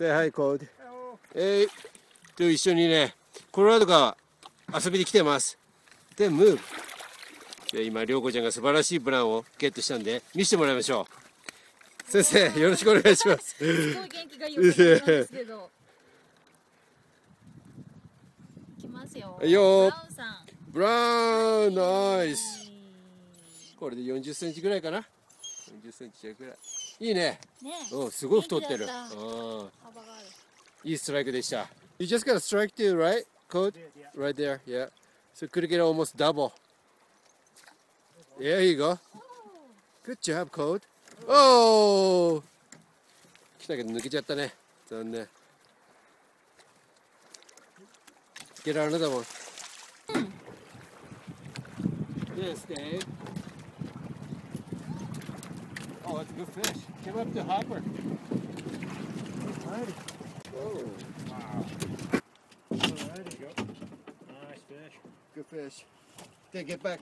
Say hi, Code. えい。と一緒にね、コロラドが遊びに来てます。で、Move。で今、涼子ちゃんが素晴らしいプランをゲットしたんで、見せてもらいましょう。先生、よろしくお願いします。すごい元気がいいおですけど。いきますよ。よブラウンナイス。これで40センチぐらいかな。40センチぐらい。いいね。ね。うん、すごい太ってる。うん。いいストライクでした。You just got a strike too, right? Code? Right there, yeah. So could get almost double. There you go. Good job, Code. Oh! 来たけど抜けちゃったね。残念。Get another one. Yes, Dave. That's a good fish. Came up to Hopper. Alrighty. Oh. Wow. Alrighty, go. Nice fish. Good fish. Okay, get back.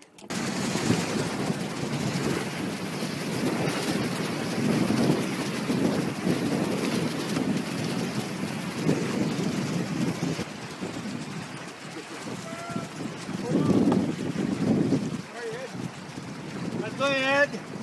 Go ahead.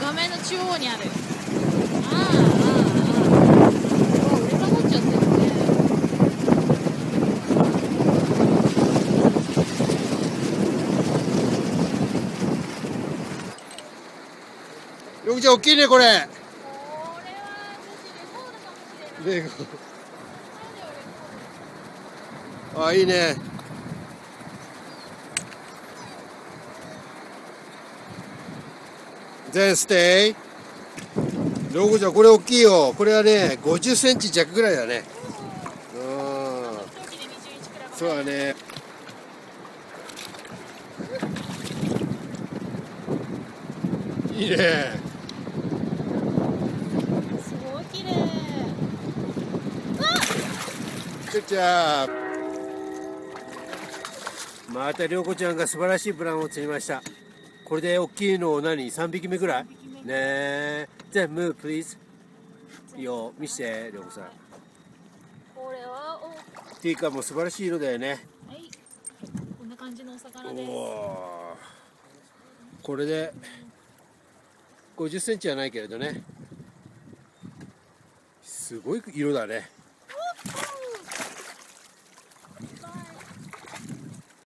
画面の中央にある。ああああああ上が持っちゃってるねよくちゃん大きいねこれこれは私レコードかもしれないレコードあいいね Then stay. ロゴちゃんこれ大きいよ。これはね、50センチ弱ぐらいだね。うん。そうだね。いいね。すごい綺麗。グッジャーまた涼子ちゃんが素晴らしいプランを釣りました。これで大きいのを何 ?3 匹目ぐらい？ねえ。じゃあ、ムー、プリーズ。いいよ、見して、りょうこさん。これは、おティーカーも素晴らしい色だよね。はい。こんな感じのお魚です。おこれで、50センチはないけれどね。すごい色だね。